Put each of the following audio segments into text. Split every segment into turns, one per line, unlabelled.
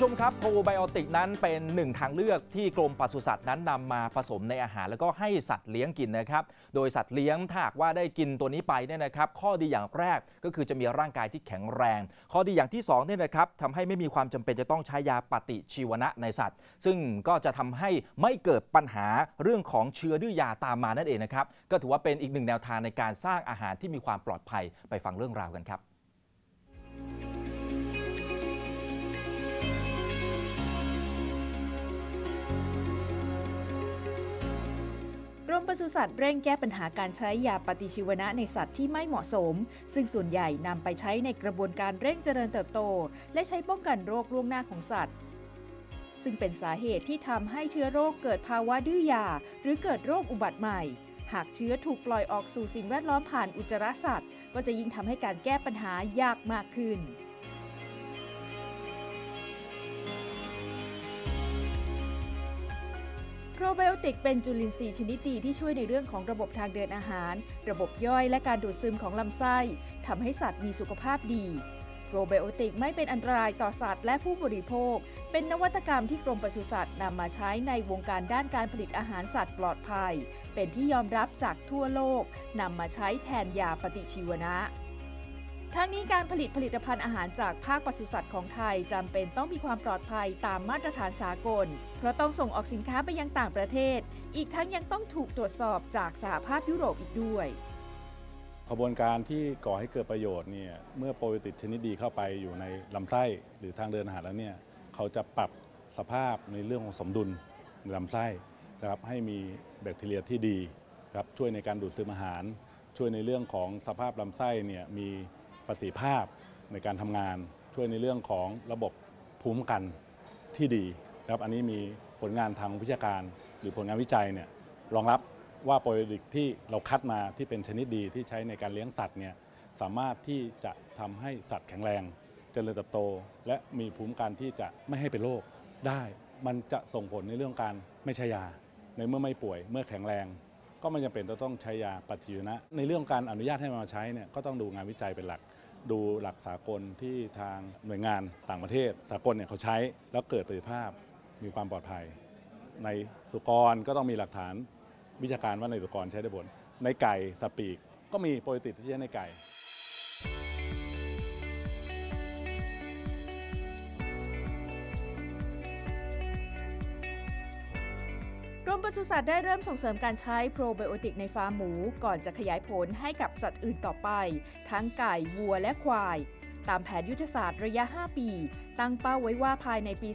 ผู้ชมครับโปรไบโอติกนั้นเป็นหนึ่งทางเลือกที่กรมปศุสัตว์นั้นนำมาผสมในอาหาร แล้วก็ให้สัตว์เลี้ยงกินนะครับ โดยสัตว์เลี้ยงถ้าหากว่าได้กินตัวนี้ไปเนี่ยนะครับ ข้อดีอย่างแรกก็คือจะมีร่างกายที่แข็งแรง ข้อดีอย่างที่2เนี่ยนะครับทำให้ไม่มีความจำเป็นจะต้องใช้ยาปฏิชีวนะในสัตว์ ซึ่งก็จะทำให้ไม่เกิดปัญหาเรื่องของเชื้อดื้อยาตามมานั่นเองนะครับ ก็ถือว่าเป็นอีกหนึ่งแนวทางในการสร้างอาหารที่มีความปลอดภัยไปฟังเรื่องราวกันครับ
มปศุสัตว์เร่งแก้ปัญหาการใช้ยาปฏิชีวนะในสัตว์ที่ไม่เหมาะสม ซึ่งส่วนใหญ่นำไปใช้ในกระบวนการเร่งเจริญเติบโต และใช้ป้องกันโรคล่วงหน้าของสัตว์ ซึ่งเป็นสาเหตุที่ทำให้เชื้อโรคเกิดภาวะดื้อยา หรือเกิดโรคอุบัติใหม่ หากเชื้อถูกปล่อยออกสู่สิ่งแวดล้อมผ่านอุจจาระสัตว์ ก็จะยิ่งทำให้การแก้ปัญหายากมากขึ้น ไบโอติกเป็นจุลินทรีย์ชนิดดีที่ช่วยในเรื่องของระบบทางเดินอาหาร ระบบย่อยและการดูดซึมของลำไส้ทำให้สัตว์มีสุขภาพดี โปรไบโอติกไม่เป็นอันตรายต่อสัตว์และผู้บริโภค เป็นนวัตกรรมที่กรมปศุสัตว์นำมาใช้ในวงการด้านการผลิตอาหารสัตว์ปลอดภัย เป็นที่ยอมรับจากทั่วโลกนำมาใช้แทนยาปฏิชีวนะ ทั้งนี้การผลิตผลิตภัณฑ์อาหารจากภาคปศุสัตว์ของไทยจำเป็นต้องมีความปลอดภัยตามมาตรฐานสากล เพราะต้องส่งออกสินค้าไปยังต่างประเทศ อีกทั้งยังต้องถูกตรวจสอบจากสหภาพยุโรปอีกด้วย
ขบวนการที่ก่อให้เกิดประโยชน์เนี่ยเมื่อโปรไบโอติกชนิดดีเข้าไปอยู่ในลำไส้หรือทางเดินอาหารแล้วเนี่ยเขาจะปรับสภาพในเรื่องของสมดุลในลำไส้นะครับให้มีแบคทีเรียที่ดีครับช่วยในการดูดซึมอาหาร ช่วยในเรื่องของสภาพลำไส้เนี่ยมี ประสิทธิภาพในการทำงาน ช่วยในเรื่องของระบบภูมิกันที่ดีนะครับอันนี้มีผลงานทางวิชาการ หรือผลงานวิจัยเนี่ยรองรับว่าโปรไบโอติกที่เราคัดมาที่เป็นชนิดดีที่ใช้ในการเลี้ยงสัตว์เนี่ยสามารถที่จะทำให้สัตว์แข็งแรงเจริญเติบโต และมีภูมิคุ้มกันที่จะไม่ให้เป็นโรคได้ มันจะส่งผลในเรื่องการไม่ใช้ยา ในเมื่อไม่ป่วย เมื่อแข็งแรง ก็ไม่จำเป็นจะต้องใช้ยาปฏิชีวนะ ในเรื่องการอนุญาตให้มาใช้เนี่ยก็ต้องดูงานวิจัยเป็นหลัก ดูหลักสากลที่ทางหน่วยงานต่างประเทศ สากลเนี่ยเขาใช้แล้วเกิดประสิทธิภาพมีความปลอดภัย ในสุกรก็ต้องมีหลักฐานวิชาการว่าในสุกรใช้ได้ผลในไก่สปีก ก็มีโปรตีนที่ใช้ในไก่
รมปศุสัตว์ได้เริ่มส่งเสริมการใช้โปรไบโอติกในฟาร์มหมู ก่อนจะขยายผลให้กับสัตว์อื่นต่อไป ทั้งไก่วัวและควาย ตามแผนยุทธศาสตร์ระยะ 5 ปี ตั้งเป้าไว้ว่าภายในปี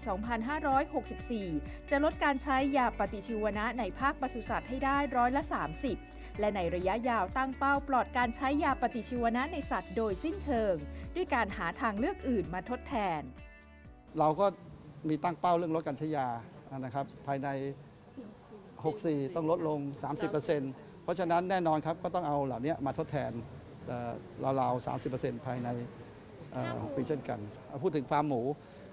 2564 จะลดการใช้ยาปฏิชีวนะในภาคปศุสัตว์ให้ได้ร้อยละ 30 และในระยะยาวตั้งเป้าปลอดการใช้ยาปฏิชีวนะในสัตว์โดยสิ้นเชิง ด้วยการหาทางเลือกอื่นมาทดแทน
เราก็มีตั้งเป้าเรื่องลดการใช้ยานะครับภายใน 64 ต้องลดลง 30%เพราะฉะนั้นแน่นอนครับก็ต้องเอาเหล่านี้มาทดแทนเอ่อราวๆ30%ภายในเอ่อ6ปีเช่นกันเอาพูดถึงฟาร์มหมู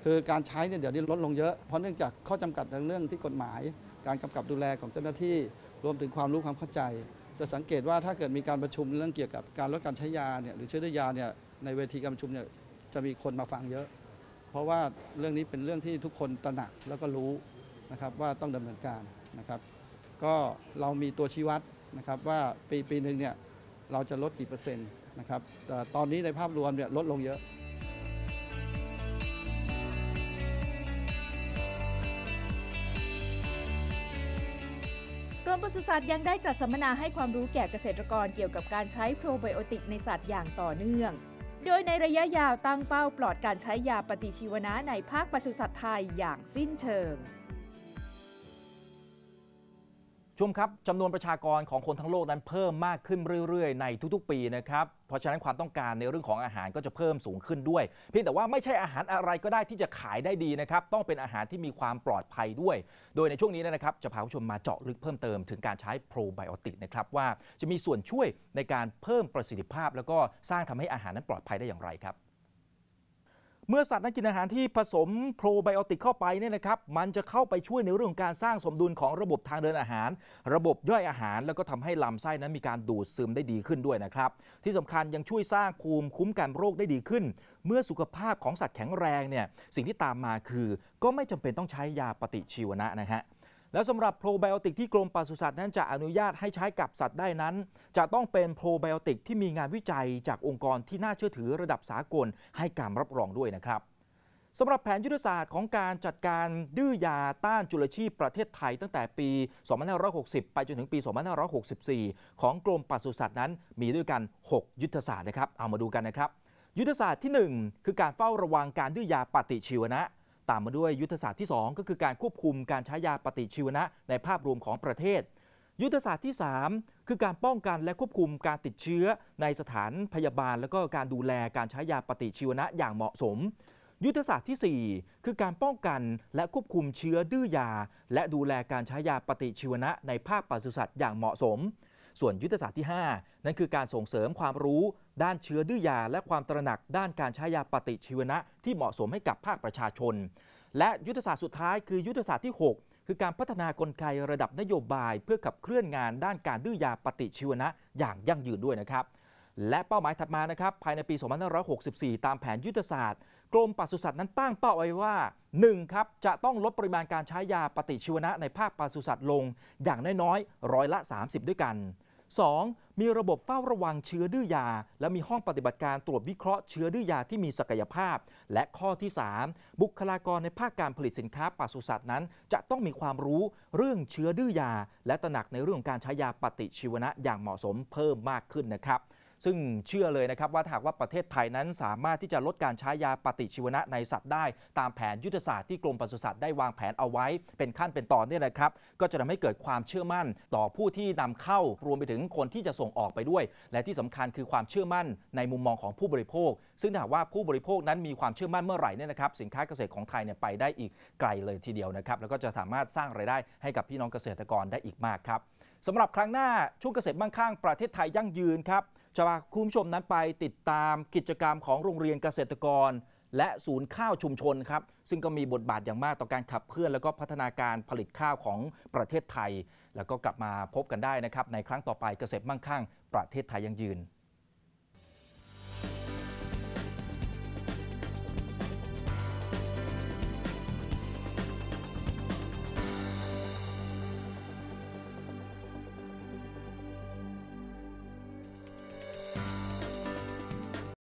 คือการใช้เนี่ยเดี๋ยวนี้ลดลงเยอะ เพราะเนื่องจากข้อจำกัดในเรื่องที่กฎหมาย การกำกับดูแลของเจ้าหน้าที่ รวมถึงความรู้ความเข้าใจ จะสังเกตว่าถ้าเกิดมีการประชุมเรื่องเกี่ยวกับการลดการใช้ยาเนี่ยหรือใช้ด้วยยาเนี่ยในเวทีการประชุมเนี่ยจะมีคนมาฟังเยอะ เพราะว่าเรื่องนี้เป็นเรื่องที่ทุกคนตระหนักแล้วก็รู้นะครับว่าต้องดำเนินการนะครับ ก็เรามีตัวชี้วัดนะครับว่าปีปีหนึ่งเนี่ยเราจะลดกี่เปอร์เซ็นต์นะครับแต่ตอนนี้ในภาพรวมเนี่ยลดลงเยอะ
กรมปศุสัตว์ยังได้จัดสัมมนาให้ความรู้แก่เกษตรกรเกี่ยวกับการใช้โปรไบโอติกในสัตว์อย่างต่อเนื่อง โดยในระยะยาวตั้งเป้าปลอดการใช้ยาปฏิชีวนะในภาคปศุสัตว์ไทยอย่างสิ้นเชิง
ชุมครับจำนวนประชากรของคนทั้งโลกนั้นเพิ่มมากขึ้นเรื่อย ๆ ในทุกๆ ปีนะครับ เพราะฉะนั้นความต้องการในเรื่องของอาหารก็จะเพิ่มสูงขึ้นด้วย เพียงแต่ว่าไม่ใช่อาหารอะไรก็ได้ที่จะขายได้ดีนะครับ ต้องเป็นอาหารที่มีความปลอดภัยด้วย โดยในช่วงนี้นะครับ จะพาผู้ชมมาเจาะลึกเพิ่มเติมถึงการใช้โปรไบโอติกนะครับว่าจะมีส่วนช่วยในการเพิ่มประสิทธิภาพ แล้วก็สร้างทำให้อาหารนั้นปลอดภัยได้อย่างไรครับ เมื่อสัตว์นั้นกินอาหารที่ผสมโปรไบโอติกเข้าไปเนี่ยนะครับ มันจะเข้าไปช่วยในเรื่องของการสร้างสมดุลของระบบทางเดินอาหาร ระบบย่อยอาหาร แล้วก็ทำให้ลำไส้นั้นมีการดูดซึมได้ดีขึ้นด้วยนะครับ ที่สำคัญยังช่วยสร้างภูมิคุ้มกันโรคได้ดีขึ้น เมื่อสุขภาพของสัตว์แข็งแรงเนี่ยสิ่งที่ตามมาคือ ก็ไม่จำเป็นต้องใช้ยาปฏิชีวนะนะฮะ แล้วสำหรับโปรไบโอติกที่กรมปศุสัตว์นั้นจะอนุญาตให้ใช้กับสัตว์ได้นั้น จะต้องเป็นโปรไบโอติกที่มีงานวิจัยจากองค์กรที่น่าเชื่อถือระดับสากลให้การรับรองด้วยนะครับสำหรับแผนยุทธศาสตร์ของการจัดการดื้อยาต้านจุลชีพประเทศไทยตั้งแต่ปี 2560 ไปจนถึงปี 2564 ของกรมปศุสัตว์นั้น มีด้วยกัน 6 ยุทธศาสตร์นะครับ เอามาดูกันนะครับ ยุทธศาสตร์ที่ 1 คือการเฝ้าระวังการดื้อยาปฏิชีวนะ ตามมาด้วยยุทธศาสตร์ที่ 2 ก็คือการควบคุมการใช้ยาปฏิชีวนะในภาพรวมของประเทศ ยุทธศาสตร์ที่ 3 คือการป้องกันและควบคุมการติดเชื้อในสถานพยาบาล แล้วก็การดูแลการใช้ยาปฏิชีวนะอย่างเหมาะสม ยุทธศาสตร์ที่ 4 คือการป้องกันและควบคุมเชื้อดื้อยา และดูแลการใช้ยาปฏิชีวนะในภาคปศุสัตว์อย่างเหมาะสม ส่วนยุทธศาสตร์ที่ 5 นั่นคือการส่งเสริมความรู้ด้านเชื้อดื้อยา และความตระหนักด้านการใช้ยาปฏิชีวนะ ที่เหมาะสมให้กับภาคประชาชน และยุทธศาสตร์สุดท้ายคือยุทธศาสตร์ที่ 6 คือการพัฒนากลไกระดับนโยบาย เพื่อขับเคลื่อนงานด้านการดื้อยาปฏิชีวนะอย่างยั่งยืนด้วยนะครับ และเป้าหมายถัดมานะครับภายในปี 2564 ตามแผนยุทธศาสตร์ กรมปศุสัตว์นั้นตั้งเป้าไว้ว่า 1. ครับจะต้องลดปริมาณการใช้ยาปฏิชีวนะในภาคปศุสัตว์ลง อย่างน้อยๆร้อยละ 30 ด้วยกัน 2. มีระบบเฝ้าระวังเชื้อดื้อยา และมีห้องปฏิบัติการตรวจวิเคราะห์เชื้อดื้อยาที่มีศักยภาพ และข้อที่ 3 บุคลากรในภาคการผลิตสินค้าปศุสัตว์นั้น จะต้องมีความรู้เรื่องเชื้อดื้อยา และตระหนักในเรื่องของการใช้ยาปฏิชีวนะอย่างเหมาะสมเพิ่มมากขึ้นนะครับ ซึ่งเชื่อเลยนะครับว่าถ้าหากว่าประเทศไทยนั้นสามารถที่จะลดการใช้ยาปฏิชีวนะในสัตว์ได้ ตามแผนยุทธศาสตร์ที่กรมปศุสัตว์ได้วางแผนเอาไว้ เป็นขั้นเป็นตอนเนี่ยนะครับ ก็จะทำให้เกิดความเชื่อมั่น ต่อผู้ที่นำเข้ารวมไปถึงคนที่จะส่งออกไปด้วย และที่สำคัญคือความเชื่อมั่นในมุมมองของผู้บริโภค ซึ่งถ้าหากว่าผู้บริโภคนั้นมีความเชื่อมั่นเมื่อไหร่เนี่ยนะครับสินค้าเกษตรของไทยเนี่ยไปได้อีกไกลเลยทีเดียวนะครับแล้วก็จะสามารถสร้างรายได้ให้กับพี่น้องเกษตรกรได้อีกมากครับสำหรับครั้งหน้าช่วงเกษตรมั่งคั่งประเทศไทยยั่งยืนครับ จะพาคุณผู้ชมนั้นไปติดตามกิจกรรมของโรงเรียนเกษตรกร และศูนย์ข้าวชุมชนครับซึ่งก็มีบทบาทอย่างมากต่อการขับเคลื่อน และก็พัฒนาการผลิตข้าวของประเทศไทย แล้วก็กลับมาพบกันได้นะครับในครั้งต่อไปเกษตรมั่งคั่ง ประเทศไทยยั่งยืน